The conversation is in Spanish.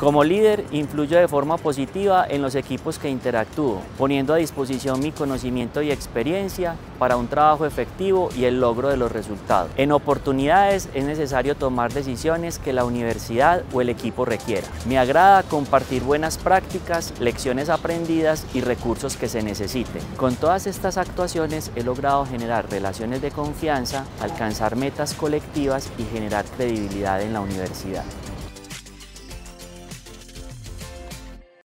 Como líder, influyo de forma positiva en los equipos que interactúo, poniendo a disposición mi conocimiento y experiencia para un trabajo efectivo y el logro de los resultados. En oportunidades es necesario tomar decisiones que la universidad o el equipo requiera. Me agrada compartir buenas prácticas, lecciones aprendidas y recursos que se necesiten. Con todas estas actuaciones he logrado generar relaciones de confianza, alcanzar metas colectivas y generar credibilidad en la universidad.